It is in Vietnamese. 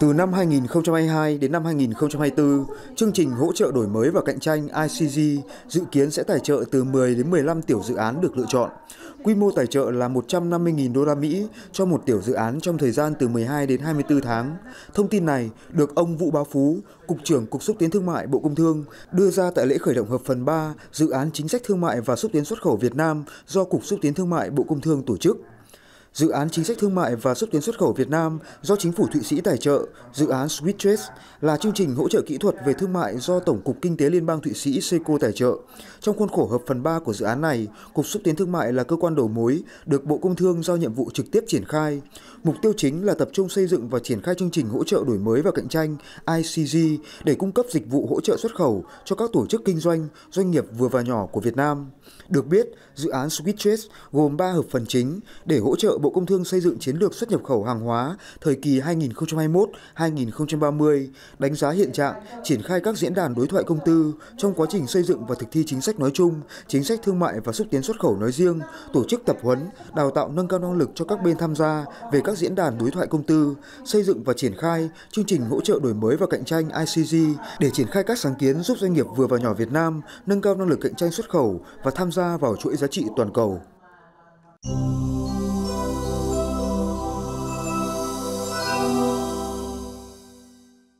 Từ năm 2022 đến năm 2024, chương trình hỗ trợ đổi mới và cạnh tranh ICG dự kiến sẽ tài trợ từ 10 đến 15 tiểu dự án được lựa chọn. Quy mô tài trợ là 150.000 đô la Mỹ cho một tiểu dự án trong thời gian từ 12 đến 24 tháng. Thông tin này được ông Vũ Bá Phú, Cục trưởng Cục Xúc tiến Thương mại Bộ Công Thương đưa ra tại lễ khởi động hợp phần 3 dự án chính sách thương mại và xúc tiến xuất khẩu Việt Nam do Cục Xúc tiến Thương mại Bộ Công Thương tổ chức. Dự án chính sách thương mại và xúc tiến xuất khẩu Việt Nam do chính phủ Thụy Sĩ tài trợ, dự án Sweet Trade là chương trình hỗ trợ kỹ thuật về thương mại do Tổng cục Kinh tế Liên bang Thụy Sĩ SECO tài trợ. Trong khuôn khổ hợp phần 3 của dự án này, Cục xúc tiến thương mại là cơ quan đầu mối được Bộ Công Thương giao nhiệm vụ trực tiếp triển khai. Mục tiêu chính là tập trung xây dựng và triển khai chương trình hỗ trợ đổi mới và cạnh tranh ICG để cung cấp dịch vụ hỗ trợ xuất khẩu cho các tổ chức kinh doanh, doanh nghiệp vừa và nhỏ của Việt Nam. Được biết, dự án Sweet Trade gồm 3 hợp phần chính để hỗ trợ Bộ Công Thương xây dựng chiến lược xuất nhập khẩu hàng hóa thời kỳ 2021-2030, đánh giá hiện trạng, triển khai các diễn đàn đối thoại công tư trong quá trình xây dựng và thực thi chính sách nói chung, chính sách thương mại và xúc tiến xuất khẩu nói riêng, tổ chức tập huấn, đào tạo nâng cao năng lực cho các bên tham gia về các diễn đàn đối thoại công tư, xây dựng và triển khai chương trình hỗ trợ đổi mới và cạnh tranh ICG để triển khai các sáng kiến giúp doanh nghiệp vừa và nhỏ Việt Nam nâng cao năng lực cạnh tranh xuất khẩu và tham gia vào chuỗi giá trị toàn cầu.